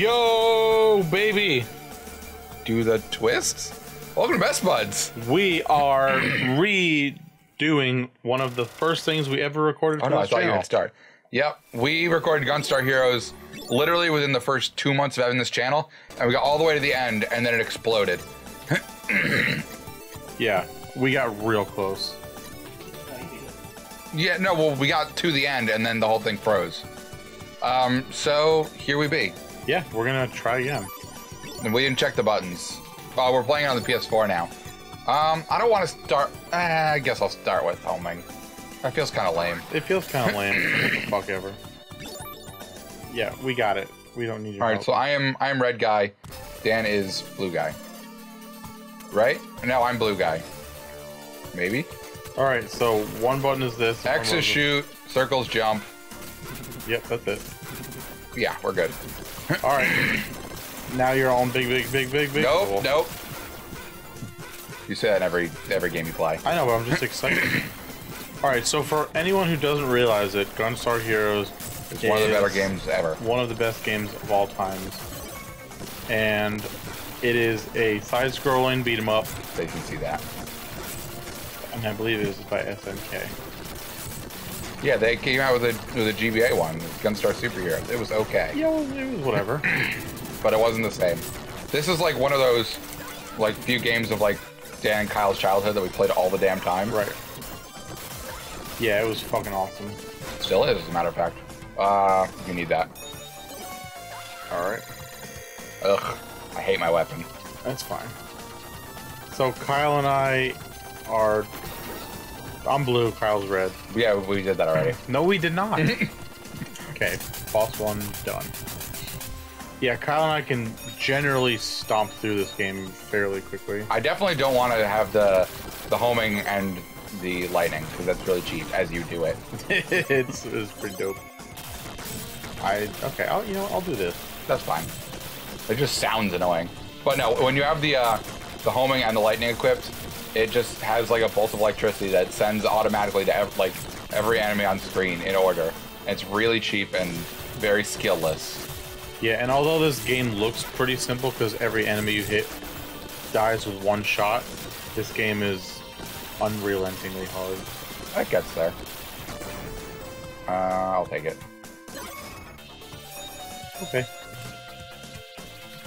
Yo, baby! Do the twists? Welcome to Best Spuds. We are redoing one of the first things we ever recorded Oh for no, I this thought you channel. would start. Yep, we recorded Gunstar Heroes literally within the first two months of having this channel, and we got all the way to the end, and then it exploded. Yeah, we got real close. Yeah, no, well, we got to the end, and then the whole thing froze. Um, so here we be. Yeah, we're gonna try again. And we didn't check the buttons. Oh, we're playing on the PS4 now. Um, I don't want to start. Eh, I guess I'll start with homing. That feels kind of lame. It feels kind of lame. fuck ever. Yeah, we got it. We don't need your All right, help. so I am I am red guy. Dan is blue guy. Right? No, I'm blue guy. Maybe. All right, so one button is this. X is shoot. Circles jump. Yep, that's it. Yeah, we're good. All right. now you're all in big, big, big, big, big. Nope, Cool. nope. You say that in every every game you play. I know, but I'm just excited. All right, so for anyone who doesn't realize it, Gunstar Heroes It's one of the better games ever. One of the best games of all times, and it is a side-scrolling beat 'em up, They can see that. and I believe it is by SNK. Yeah, they came out with a with a GBA one, Gunstar Superheroes. It was okay, Yeah, well, it was whatever. but it wasn't the same. This is like one of those like few games of like Dan and Kyle's childhood that we played all the damn time. right. Yeah, it was fucking awesome. Still is, as a matter of fact. Uh, you need that. All right, Ugh, I hate my weapon. that's fine. So Kyle and I are. I'm blue. Kyle's red. Yeah, we did that already. No, we did not. okay, boss one done. Yeah, Kyle and I can generally stomp through this game fairly quickly. I definitely don't want to have the the homing and the lightning because that's really cheap as you do it. it's, it's pretty dope. I okay. I'll you know what, I'll do this. That's fine. It just sounds annoying. But no, when you have the uh, the homing and the lightning equipped, it just has like a pulse of electricity that sends automatically to ev- like every enemy on screen in order. And it's really cheap and very skillless. Yeah, and although this game looks pretty simple because every enemy you hit dies with one shot, this game is unrelentingly hard. That gets there. Uh, I'll take it. Okay.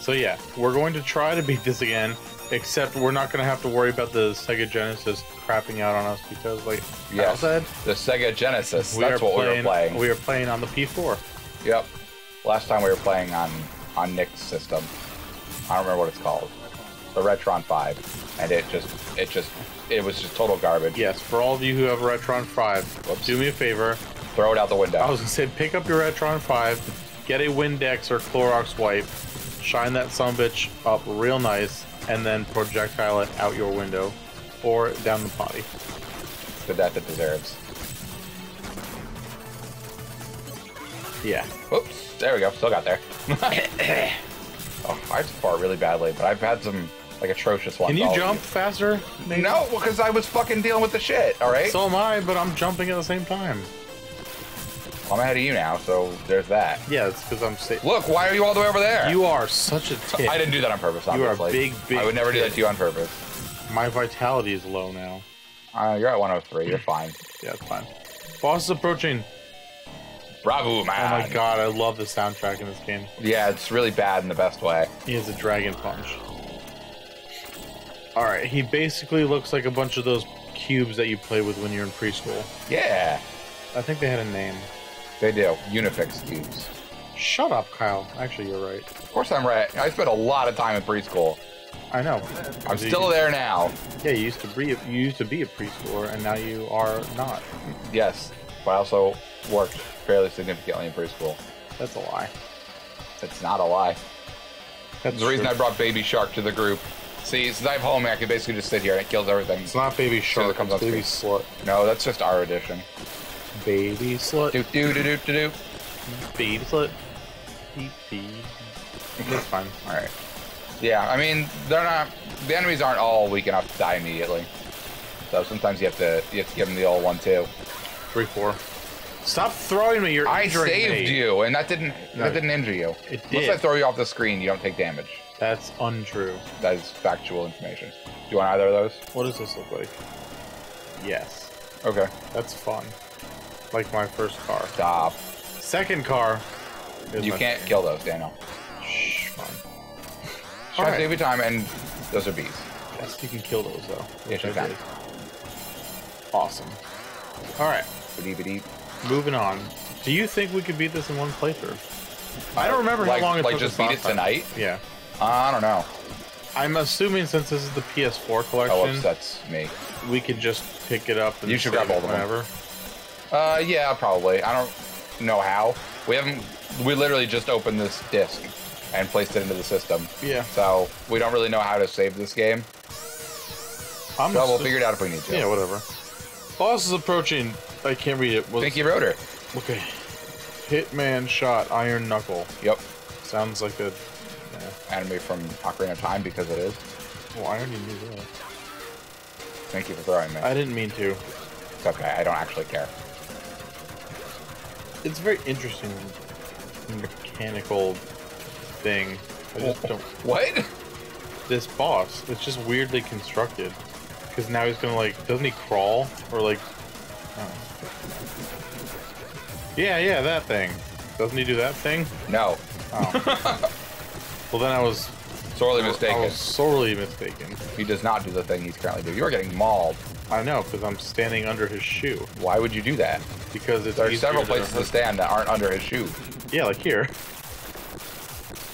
So yeah, we're going to try to beat this again, except we're not going to have to worry about the Sega Genesis crapping out on us because, like Yes. said, The Sega Genesis. we That's what playing, we were playing. We are playing on the P4. Yep. Last time we were playing on on Nick's system. I don't remember what it's called. The Retron 5. And it just it just it was just total garbage. Yes, for all of you who have a Retron 5, Whoops. do me a favor. Throw it out the window. I was gonna say, pick up your Retron 5, get a Windex or Clorox wipe, shine that sumbitch up real nice, and then projectile it out your window or down the potty. The death it deserves. Yeah. Oops. There we go. Still got there. oh, I fart really badly, but I've had some like atrocious ones. Can you jump faster? maybe? No, because I was fucking dealing with the shit. All right. So am I, but I'm jumping at the same time. I'm ahead of you now, so there's that. Yeah, it's because I'm safe. Look, why are you all the way over there? You are such a tit. I didn't do that on purpose. You are a big, big I would never do that to you on purpose. My vitality is low now. Uh, you're at 103. You're fine. Yeah, it's fine. Boss is approaching. Bravo, man. Oh my god, I love the soundtrack in this game. Yeah, it's really bad in the best way. He has a dragon punch. Alright, he basically looks like a bunch of those cubes that you play with when you're in preschool. Yeah, I think they had a name. They do. Unifix cubes. Shut up, Kyle. Actually, you're right. Of course, I'm right. I spent a lot of time in preschool. I know. I'm still there now. Yeah, you used to be a, you used to be a preschooler, and now you are not. Yes, but I also worked fairly significantly in preschool. That's a lie. It's not a lie. That's the reason true. I brought Baby Shark to the group. See, since I have homing, I can basically just sit here and it kills everything. It's not baby shark. it comes it's baby slut. No, that's just our edition. Baby slut. Do do do do do do. Baby slut. Beep. That's fine. All right. Yeah, I mean they're not. The enemies aren't all weak enough to die immediately. So sometimes you have to you have to give them the old one too. Three four. Stop throwing me. You're I saved me. you, and that didn't No. that didn't injure you. It Unless did. I throw you off the screen, you don't take damage. That's untrue. That is factual information. Do you want either of those? What does this look like? Yes. Okay. That's fun. Like my first car. Stop. Second car. You can't kill those, Daniel. Shh, fine. Try to save your time, and those are bees. Yes, you can kill those though. Yes, you can. Awesome. All right, Badee badee. moving on. Do you think we could beat this in one playthrough? I don't remember like, how long it like took just us beat it time. tonight. Yeah. I don't know. I'm assuming since this is the PS4 How collection, upsets me. we could just pick it up and You should grab all it of them. Uh, yeah, probably. I don't know how. We haven't. We literally just opened this disc and placed it into the system. Yeah. So we don't really know how to save this game. I'm So we'll figure it out if we need to. Yeah, whatever. Boss is approaching. I can't read it. Was, Pinky Roader. Okay. Hitman shot Iron Knuckle. Yep. Sounds like a. Yeah. Anime from Ocarina of Time because it is. Well, I already knew that. Thank you for throwing me. I didn't mean to. It's okay. I don't actually care. It's a very interesting mechanical thing. I just don't. What? This boss, it's just weirdly constructed. Because now he's gonna like, doesn't he crawl or like? oh. Yeah, yeah, that thing. Doesn't he do that thing? No. Oh. well, then I was Sorely mistaken. I mistaken. was sorely mistaken. He does not do the thing he's currently doing. You are getting mauled. I know because I'm standing under his shoe Why would you do that? because it's There are several places to stand that aren't under his shoe. Yeah, like here.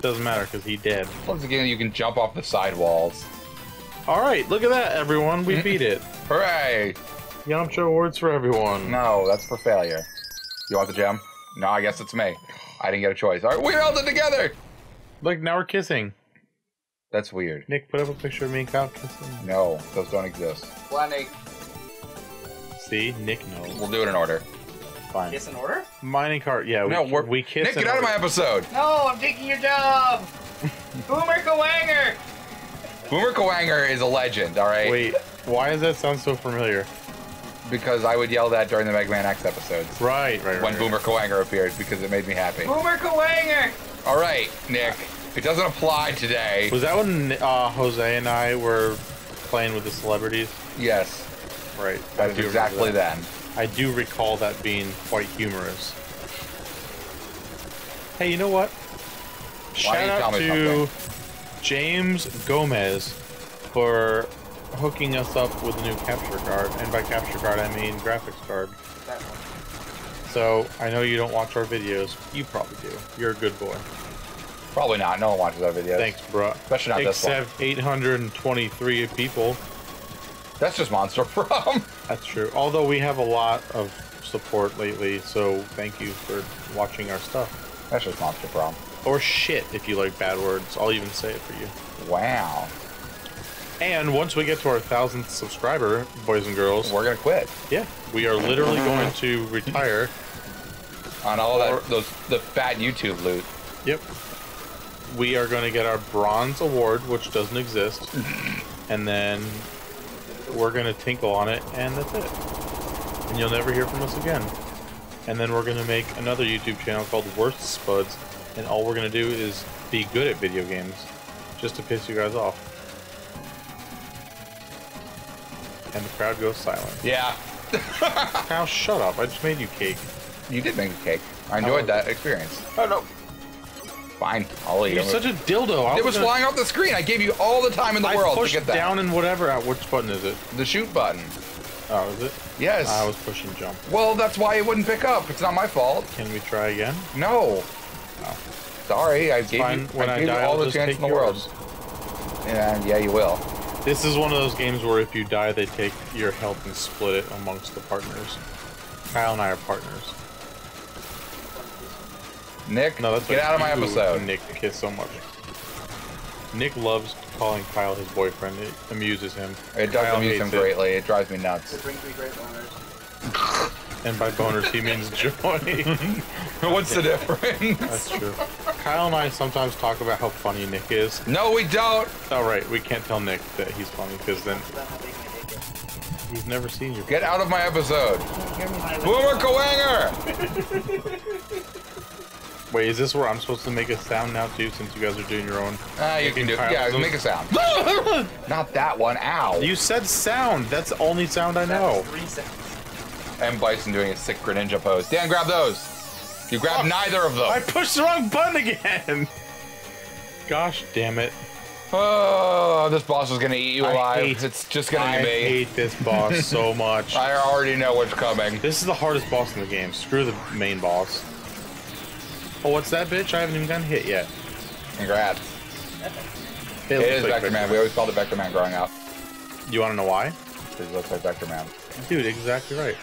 Doesn't matter because he dead. Once again, you can jump off the sidewalls. All right, look at that, everyone. We beat it. Hooray! Yamcha awards for everyone. No, that's for failure. You want the gem? No, I guess it's me. I didn't get a choice. All right, we held it together. Look, now we're kissing. That's weird. Nick, put up a picture of me and Kyle kissing. No, those don't exist. Plenty. See, Nick knows. We'll do it in order. Fine. Kiss in order? Mining cart. Yeah, we, no, we're we kiss. Nick, in get out of my episode. No, I'm taking your job. Boomer Kuwanger. Boomer Kuwanger is a legend. All right. Wait, why does that sound so familiar? Because I would yell that during the Mega Man X episodes Right, right, right. when right. Boomer Kuwanger appeared because it made me happy. Boomer Kuwanger. All right, Nick. It doesn't apply today. Was that when uh, Jose and I were playing with the celebrities? Yes, Right. that I exactly that. then. I do recall that being quite humorous. Hey, you know what? don't Shout you out tell me to James Gomez for hooking us up with a new capture card, and by capture card I mean graphics card. So I know you don't watch our videos. You probably do. You're a good boy. Probably not. No one watches our videos. Thanks, bro. Especially not this one. Except 823 people. That's just Monster Prom. That's true. Although we have a lot of support lately, so thank you for watching our stuff. That's just Monster Prom. Or shit, if you like bad words. I'll even say it for you. Wow. And once we get to our thousandth subscriber, boys and girls, We're gonna quit yeah, we are literally going to retire. on all Or- that those the fat YouTube loot. Yep. We are going to get our bronze award, which doesn't exist, and then we're going to tinkle on it, and that's it. And you'll never hear from us again. And then we're going to make another YouTube channel called Worst Spuds, and all we're going to do is be good at video games, just to piss you guys off. And the crowd goes silent. Yeah, Now shut up! I just made you cake. you did make a cake. I enjoyed Oh. that experience. Oh no. Fine, I'll eat You're it. such a dildo. I it was gonna- flying off the screen. I gave you all the time in the I world to pushed get that. down and whatever. Uh, Which button is it? the shoot button. Oh, is it? Yes. I was pushing jump. Well, that's why it wouldn't pick up. It's not my fault. Can we try again? No. Sorry, I gave Fine. you, When I I, die, you all I'll the chance in the world. And yeah, you will. This is one of those games where if you die, they take your health and split it amongst the partners. Kyle and I are partners. Nick, No, that's get out of my episode. Nick kiss so much. Nick loves calling Kyle his boyfriend. It amuses him. It does Kyle amuse him hates it. greatly. It drives me nuts. It brings me great boners. And by boners, he means joy. What's the difference? That's true. Kyle and I sometimes talk about how funny Nick is. No, we don't. All right, we can't tell Nick that he's funny because then It's about how big my dick is. He's never seen you. Get out of my episode. Hear me. Boomer Kuwanger! Wait, is this where I'm supposed to make a sound now too, since you guys are doing your own? Ah, you can do Making Yeah, make a sound. Not that one. Ow. you said sound. That's the only sound I know. Three seconds. and Bison doing a sick Greninja pose. Dan, grab those. You grabbed Oh, neither of them. I pushed the wrong button again. Gosh damn it! Oh, this boss is gonna eat you alive. hate- it's just gonna I be me. I hate this boss so much. I already know what's coming. This is the hardest boss in the game. Screw the main boss. Oh, what's that bitch? I haven't even gotten hit yet. Congrats. It looks is like Vector Man. We always called it Vector Man growing up. You want to know why? Because it looks like Vector Man. Dude, exactly right.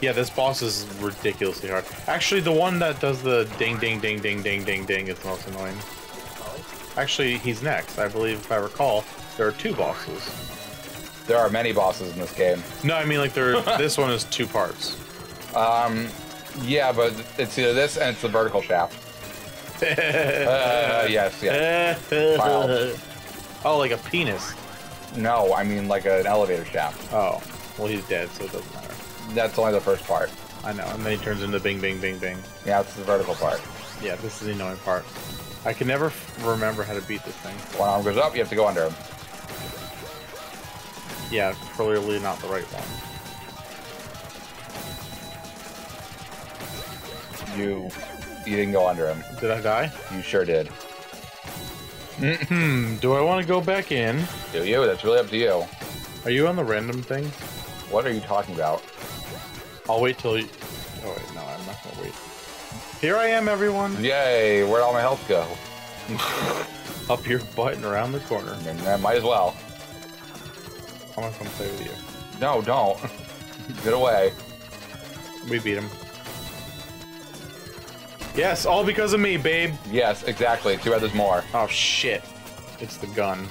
Yeah, this boss is ridiculously hard. Actually, the one that does the ding, ding, ding, ding, ding, ding, ding is the most annoying. Actually, he's next. I believe, if I recall, there are two bosses. There are many bosses in this game. No, I mean like there. this one is two parts. Um, yeah, but it's either this and it's the vertical shaft. Uh, yes, yes. Filed. oh, like a penis. No, I mean like an elevator shaft. Oh, well, he's dead, so it doesn't matter. That's only the first part. I know, and then he turns into bing, bing, bing, bing. Yeah, it's the vertical part. Yeah, this is the annoying part. I can never f- remember how to beat this thing. One arm goes up, you have to go under him. Yeah, clearly not the right one. You, you didn't go under him. Did I die? You sure did. Hmm, do I want to go back in? Do you? That's really up to you. Are you on the random thing? What are you talking about? I'll wait till you... Oh, wait, no, I'm not gonna wait. Here I am, everyone. Yay! Where'd all my health go? Up your butt and around the corner. I mean, I might as well. I'm gonna come play with you. No, don't. Get away. We beat him. Yes, all because of me, babe. Yes, exactly. Too bad there's more. Oh, shit. It's the gun.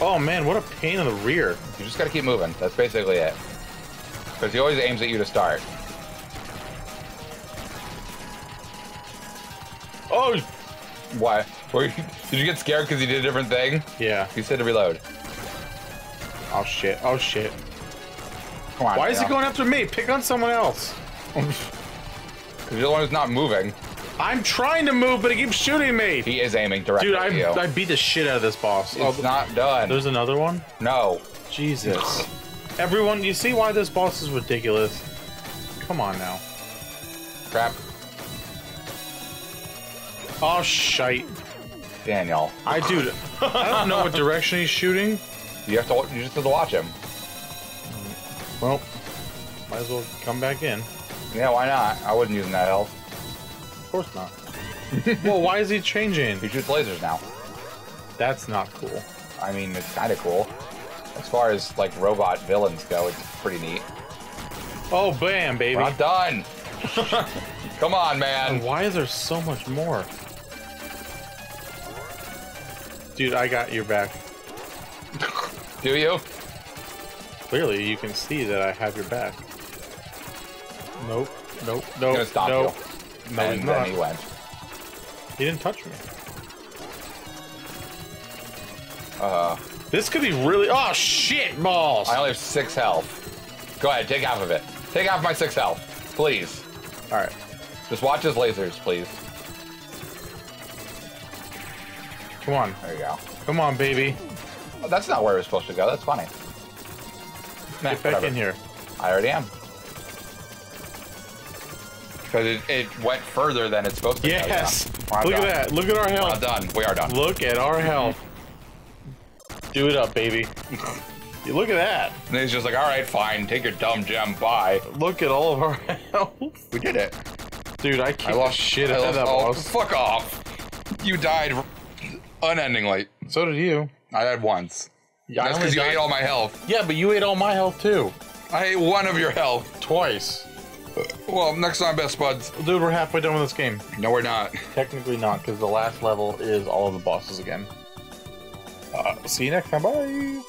Oh, man, what a pain in the rear. You just gotta keep moving. That's basically it. Because he always aims at you to start. Oh, Why? Were you, did you get scared because he did a different thing? yeah. He said to reload. Oh, shit. Oh, shit. Come on. Why is he going after me? Pick on someone else. 'Cause You're the one who's not moving. I'm trying to move, but he keeps shooting me. He is aiming directly Dude, at you. I, I beat the shit out of this boss. it's Oh, not done. There's another one? No. Jesus. Everyone, you see why this boss is ridiculous? Come on now. Crap. Oh, shite. Daniel. I, dude, I don't know what direction he's shooting. You have to. You just have to watch him. Well, might as well come back in. Yeah, why not? I wasn't using that health. Of course not. well, why is he changing? He shoots lasers now. That's not cool. I mean, it's kind of cool. As far as like robot villains go, it's pretty neat. Oh, bam, baby. We're not done. Come on, man. why is there so much more? Dude, I got your back. Do you? Clearly, you can see that I have your back. Nope. Nope. Nope. gonna stop nope. you. No, and then he went. He didn't touch me. Uh, This could be really. Oh shit, balls! I only have six health. Go ahead, take half of it. Take half my six health, please. All right. Just watch his lasers, please. Come on. There you go. Come on, baby. Oh, that's not where we're supposed to go. That's funny. Nah, Get back whatever. in here. I already am. Because it, it went further than it's supposed to. Yes. Look not at that. Look at our We're done. We are done. Look at our mm-hmm. health. Do it up, baby. You look at that. And he's just like, all right, fine. Take your dumb gem. Bye. Look at all of our health. We did it. Dude, I kicked I lost shit I out of lost that all- boss. Fuck off. You died unendingly. So did you. I died once. Yeah, That's because you ate all my health. Yeah, but you ate all my health too. I ate one of your health. Twice. Well, next time, best spuds. Dude, we're halfway done with this game. No, we're not. Technically not, because the last level is all of the bosses again. Uh, see you next time. Bye.